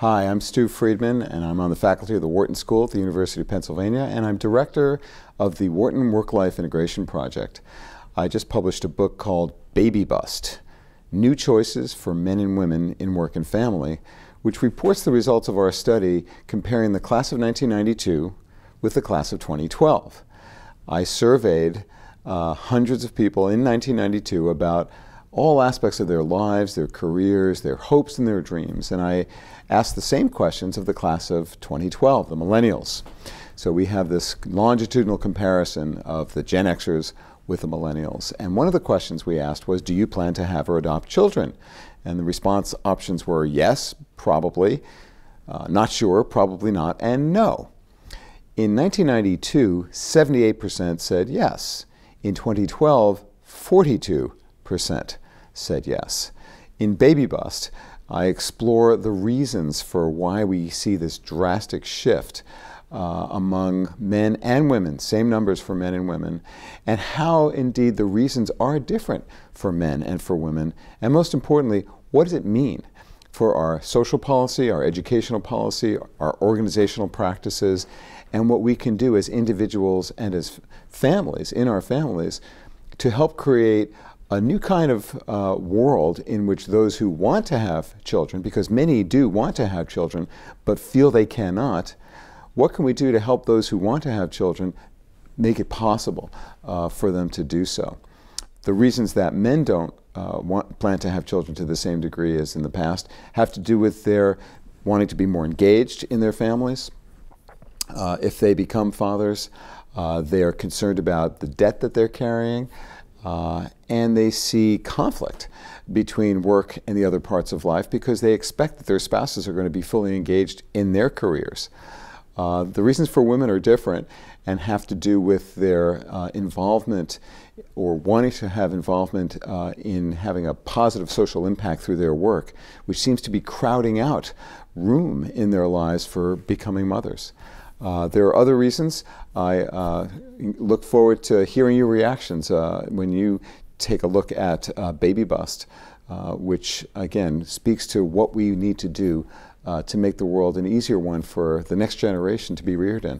Hi, I'm Stu Friedman, and I'm on the faculty of the Wharton School at the University of Pennsylvania, and I'm director of the Wharton Work Life Integration Project. I just published a book called Baby Bust New Choices for Men and Women in Work and Family, which reports the results of our study comparing the class of 1992 with the class of 2012. I surveyed uh, hundreds of people in 1992 about all aspects of their lives, their careers, their hopes, and their dreams. And I asked the same questions of the class of 2012, the millennials. So we have this longitudinal comparison of the Gen Xers with the millennials. And one of the questions we asked was Do you plan to have or adopt children? And the response options were yes, probably, uh, not sure, probably not, and no. In 1992, 78% said yes. In 2012, 42% said yes. In Baby Bust, I explore the reasons for why we see this drastic shift uh, among men and women, same numbers for men and women, and how indeed the reasons are different for men and for women. And most importantly, what does it mean for our social policy, our educational policy, our organizational practices, and what we can do as individuals and as families, in our families, to help create a new kind of uh, world in which those who want to have children, because many do want to have children but feel they cannot, what can we do to help those who want to have children make it possible uh, for them to do so? The reasons that men don't uh, want, plan to have children to the same degree as in the past have to do with their wanting to be more engaged in their families. Uh, if they become fathers, uh, they are concerned about the debt that they're carrying. Uh, and they see conflict between work and the other parts of life because they expect that their spouses are going to be fully engaged in their careers. Uh, the reasons for women are different and have to do with their uh, involvement or wanting to have involvement uh, in having a positive social impact through their work, which seems to be crowding out room in their lives for becoming mothers. Uh, there are other reasons. I uh, look forward to hearing your reactions uh, when you take a look at uh, Baby Bust, uh, which again speaks to what we need to do to make the world an easier one for the next generation to be reared in.